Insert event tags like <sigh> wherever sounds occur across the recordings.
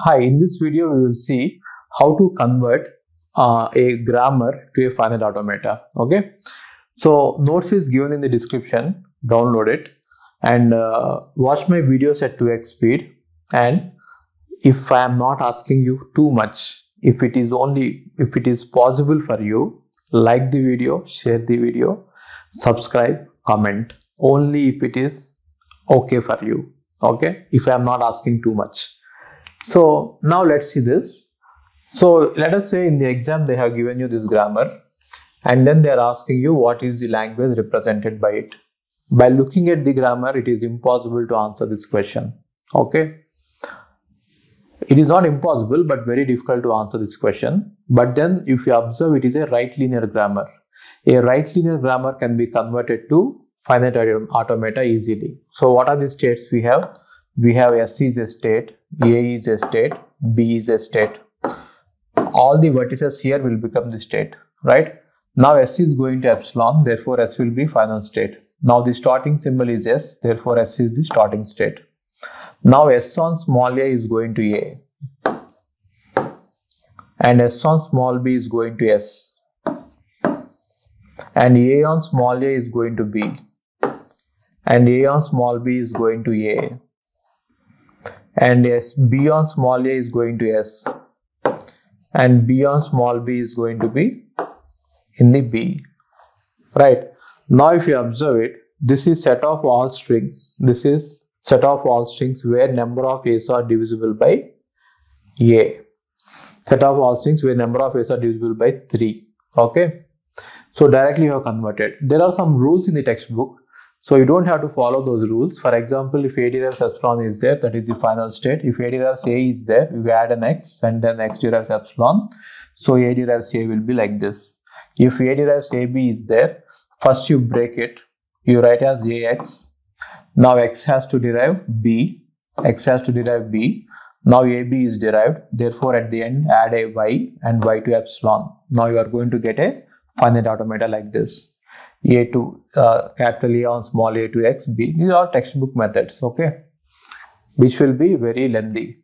Hi, in this video we will see how to convert uh, a grammar to a finite automata. Okay, so notes is given in the description. Download it and uh, watch my videos at 2x speed. And if I am not asking you too much, if it is only if it is possible for you, like the video, share the video, subscribe, comment. Only if it is okay for you. Okay, if I am not asking too much. So now let's see this. So let us say in the exam they have given you this grammar and then they are asking you what is the language represented by it. By looking at the grammar, it is impossible to answer this question. Okay. It is not impossible but very difficult to answer this question. But then if you observe it is a right linear grammar. A right linear grammar can be converted to finite automata easily. So what are the states we have? We have S is a state, A is a state, B is a state. All the vertices here will become the state, right? Now S is going to epsilon, therefore S will be final state. Now the starting symbol is S, therefore S is the starting state. Now S on small a is going to A and S on small b is going to S and A on small a is going to B and A on small b is going to A and S B on small a is going to S and B on small b is going to be in the B. Right. Now if you observe it this is set of all strings. This is set of all strings where number of a's are divisible by a. Set of all strings where number of a's are divisible by 3 okay. So directly you have converted. There are some rules in the textbook so you don't have to follow those rules. For example, if A derives epsilon is there, that is the final state. If A derives A is there, you add an X and then X derives epsilon. So A derives A will be like this. If A derives AB is there, first you break it. You write as AX. Now X has to derive B. X has to derive B. Now AB is derived. Therefore, at the end, add a Y and Y to epsilon. Now you are going to get a finite automata like this a to uh, capital A on small a to x b. These are textbook methods, okay, which will be very lengthy.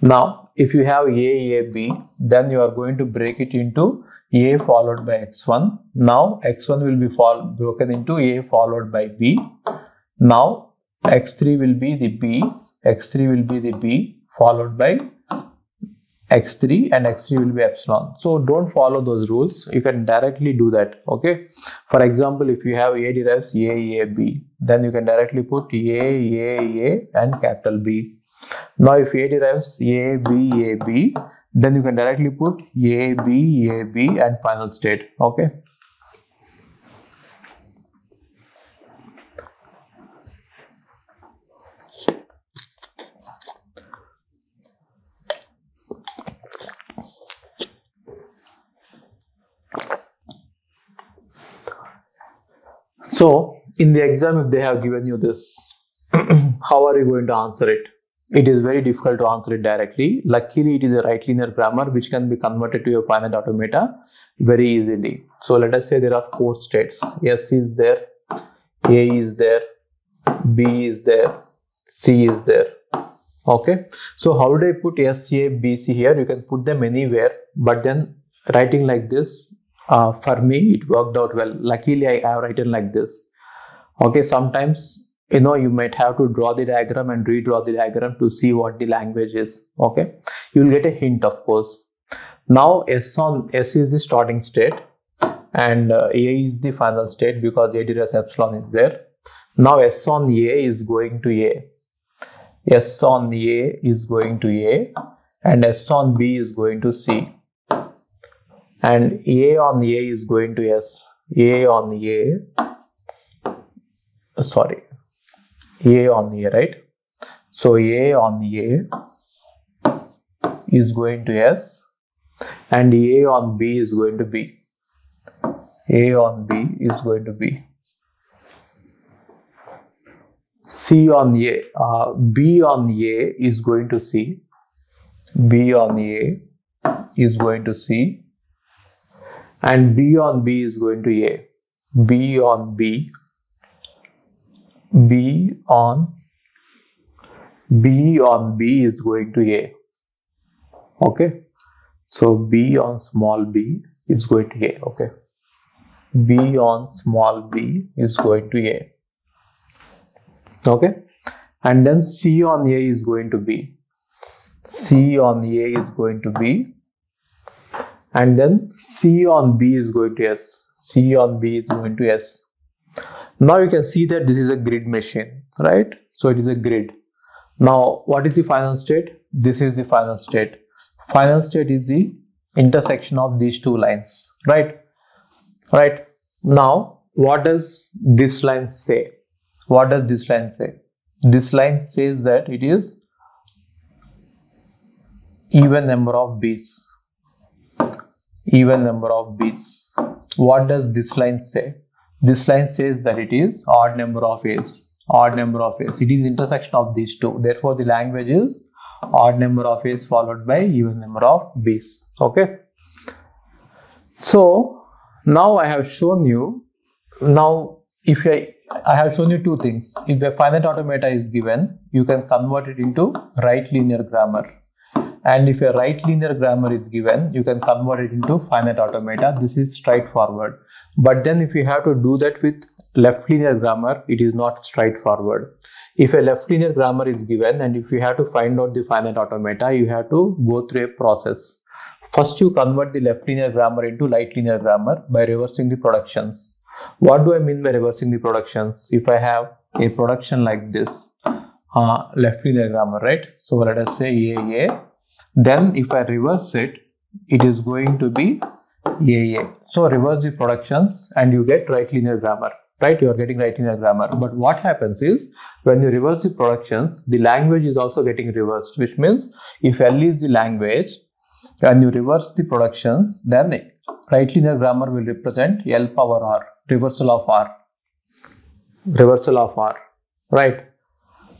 Now, if you have a, a, b, then you are going to break it into a followed by x1. Now, x1 will be fall, broken into a followed by b. Now, x3 will be the b, x3 will be the b followed by x3 and x3 will be epsilon. So don't follow those rules. You can directly do that okay? For example if you have a derives a a b then you can directly put a a a and capital b. Now if a derives a b a b then you can directly put a b a b and final state okay So, in the exam, if they have given you this, <clears throat> how are you going to answer it? It is very difficult to answer it directly. Luckily, it is a right linear grammar which can be converted to a finite automata very easily. So, let us say there are four states. S is there, A is there, B is there, C is there. Okay. So, how do I put S, A, B, C here? You can put them anywhere, but then writing like this uh, for me it worked out well. Luckily I have written like this. Okay sometimes you know you might have to draw the diagram and redraw the diagram to see what the language is. Okay? You will get a hint of course. Now s on s is the starting state and uh, a is the final state because a derives epsilon is there. Now s on a is going to a. S on a is going to a and s on b is going to c and A on A is going to S. A on A, sorry, A on A, right? So A on A is going to S and A on B is going to B. A on B is going to B. C on A, uh, B on A is going to C. B on A is going to C and B on B is going to A. B on B, B on B on B is going to A. okay? So b on small b is going to a. Okay? B on small b is going to a. Okay? And then c on a is going to b. C on a is going to be and then c on b is going to s. C on b is going to s. Now you can see that this is a grid machine right? So it is a grid. Now what is the final state? This is the final state. Final state is the intersection of these two lines right? Right. Now what does this line say? What does this line say? This line says that it is even number of bees even number of bees what does this line say? This line says that it is odd number of a's. Odd number of a's. It is intersection of these two. Therefore the language is odd number of a's followed by even number of b's okay? So now i have shown you now if I, I have shown you two things. If a finite automata is given you can convert it into right linear grammar and if a right linear grammar is given you can convert it into finite automata. This is straightforward. But then if you have to do that with left linear grammar it is not straightforward. If a left linear grammar is given and if you have to find out the finite automata you have to go through a process. First you convert the left linear grammar into right linear grammar by reversing the productions. What do i mean by reversing the productions? If i have a production like this uh, left linear grammar right? So let us say a a then if I reverse it, it is going to be AA. So reverse the productions and you get right linear grammar, right? You are getting right linear grammar. But what happens is when you reverse the productions, the language is also getting reversed, which means if L is the language and you reverse the productions, then right linear grammar will represent L power R, reversal of R, reversal of R, right?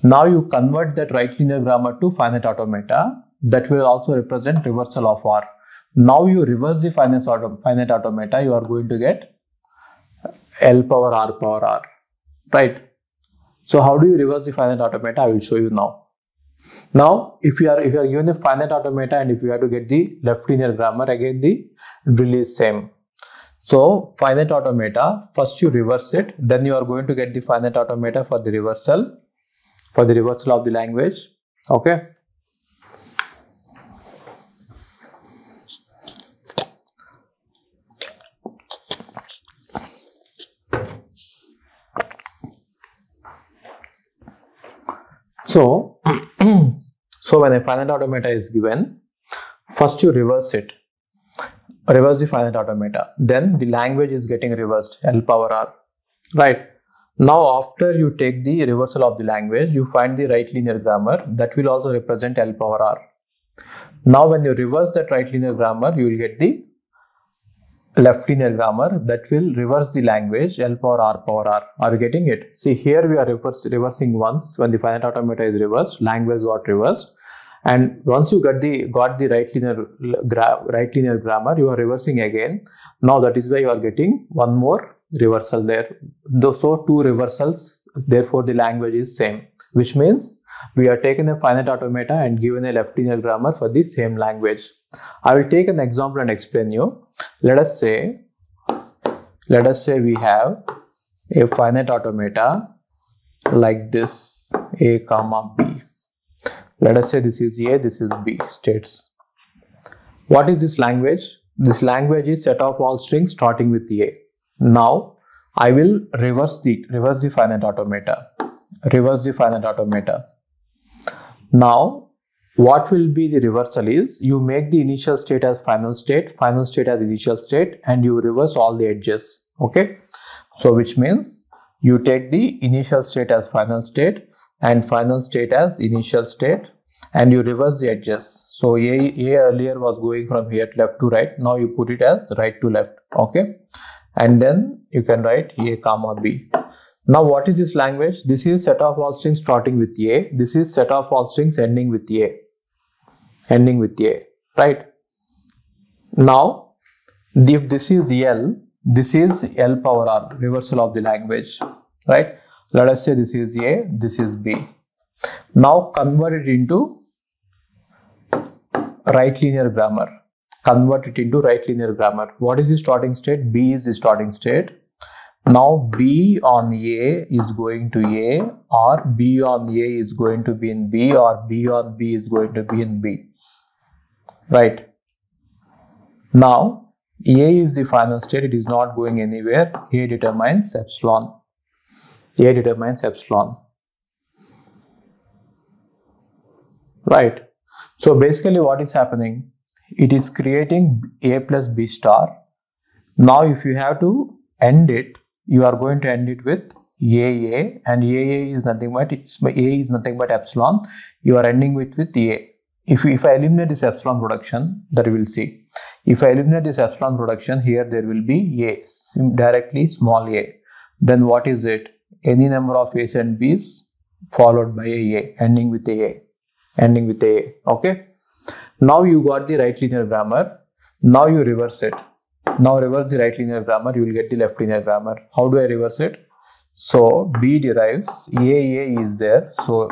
Now you convert that right linear grammar to finite automata that will also represent reversal of R. Now you reverse the finite, finite automata, you are going to get L power R power R, right? So how do you reverse the finite automata? I will show you now. Now, if you are if you are given the finite automata and if you have to get the left linear grammar, again the drill is same. So finite automata, first you reverse it, then you are going to get the finite automata for the reversal, for the reversal of the language. Okay. So, <clears throat> so when a finite automata is given, first you reverse it, reverse the finite automata. Then the language is getting reversed, L power R, right? Now, after you take the reversal of the language, you find the right linear grammar that will also represent L power R. Now, when you reverse that right linear grammar, you will get the left linear grammar that will reverse the language L power R power R. Are you getting it? See here we are reverse, reversing once when the finite automata is reversed, language got reversed. And once you got the got the right linear right linear grammar, you are reversing again. Now that is why you are getting one more reversal there. So two reversals, therefore the language is same, which means we are taking a finite automata and given a left linear grammar for the same language. I will take an example and explain you. Let us say, let us say we have a finite automata like this, a comma b. Let us say this is a, this is b states. What is this language? This language is set of all strings starting with a. Now I will reverse the reverse the finite automata. Reverse the finite automata. Now, what will be the reversal is you make the initial state as final state, final state as initial state, and you reverse all the edges. Okay. So, which means you take the initial state as final state and final state as initial state and you reverse the edges. So, A, A earlier was going from here left to right. Now, you put it as right to left. Okay. And then you can write A comma B. Now what is this language? This is set of all strings starting with A. This is set of all strings ending with A. Ending with A. Right? Now if this is L, this is L power R, reversal of the language. Right? Let us say this is A, this is B. Now convert it into right linear grammar. Convert it into right linear grammar. What is the starting state? B is the starting state. Now B on A is going to A or B on A is going to be in B or B on B is going to be in B. Right. Now A is the final state. It is not going anywhere. A determines epsilon. A determines epsilon. Right. So basically what is happening? It is creating A plus B star. Now if you have to end it, you are going to end it with AA and AA is nothing but it's A is nothing but epsilon. You are ending with with A. If, if I eliminate this epsilon production, that we will see. If I eliminate this epsilon production, here there will be A, directly small a. Then what is it? Any number of A's and B's followed by a A, ending with A, ending with A. Okay. Now you got the right linear grammar. Now you reverse it. Now reverse the right linear grammar, you will get the left linear grammar. How do I reverse it? So B derives A A is there. So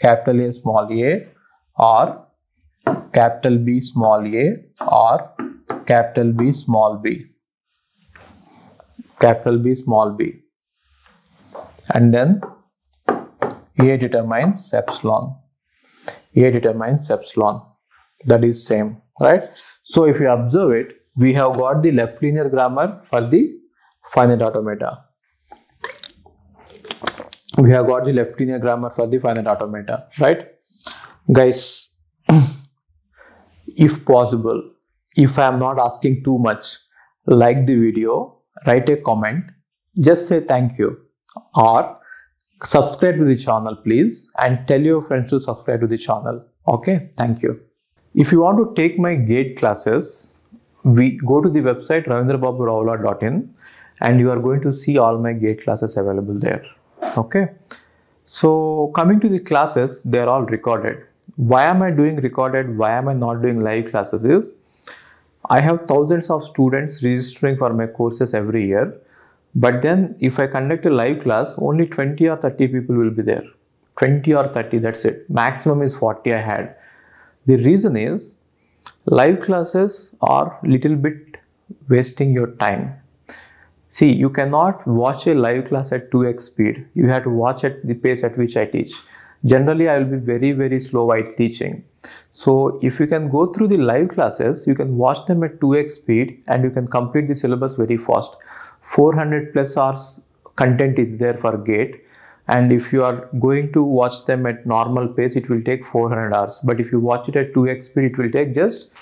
capital A small a or capital B small a or capital B small b. Capital B small b. And then A determines epsilon. A determines epsilon. That is same, right? So if you observe it, we have got the left linear grammar for the finite automata. We have got the left linear grammar for the finite automata, right? Guys, <clears throat> if possible, if I am not asking too much, like the video, write a comment, just say thank you or subscribe to the channel please and tell your friends to subscribe to the channel. Okay, thank you. If you want to take my gate classes, we go to the website ravindrababuravula.in and you are going to see all my gate classes available there. Okay? So coming to the classes they are all recorded. Why am i doing recorded? Why am i not doing live classes is i have thousands of students registering for my courses every year but then if i conduct a live class only 20 or 30 people will be there. 20 or 30 that's it. Maximum is 40 i had. The reason is live classes are little bit wasting your time. See you cannot watch a live class at 2x speed. You have to watch at the pace at which i teach. Generally i will be very very slow while teaching. So if you can go through the live classes you can watch them at 2x speed and you can complete the syllabus very fast. 400 plus hours content is there for gate and if you are going to watch them at normal pace it will take 400 hours. But if you watch it at 2x speed it will take just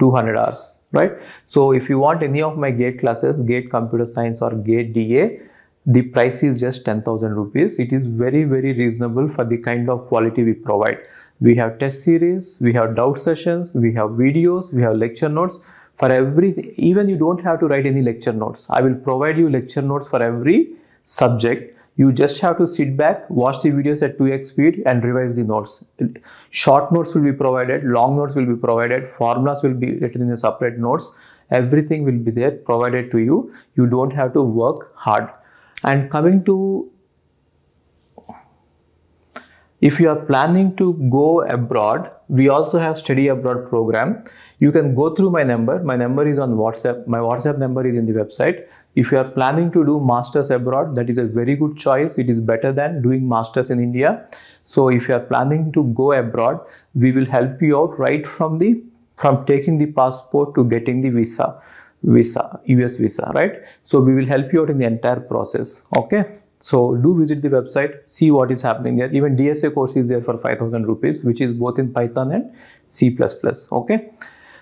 200 hours right? So if you want any of my gate classes gate computer science or gate da the price is just 10000 rupees. It is very very reasonable for the kind of quality we provide. We have test series we have doubt sessions we have videos we have lecture notes. For everything even you don't have to write any lecture notes. I will provide you lecture notes for every subject you just have to sit back, watch the videos at 2x speed and revise the notes. Short notes will be provided, long notes will be provided, formulas will be written in the separate notes. Everything will be there provided to you. You don't have to work hard. And coming to if you are planning to go abroad, we also have study abroad program. You can go through my number. My number is on WhatsApp. My WhatsApp number is in the website. If you are planning to do masters abroad, that is a very good choice. It is better than doing masters in India. So if you are planning to go abroad, we will help you out right from the from taking the passport to getting the visa visa us visa right so we will help you out in the entire process okay so do visit the website, see what is happening there. Even DSA course is there for 5000 rupees, which is both in Python and C++. Okay.